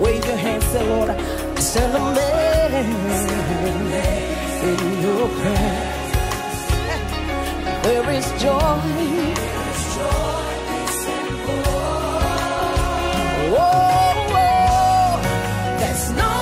Wave your hands, say, Lord, I send a man in your prayer. There is joy. Oh, whoa, there's no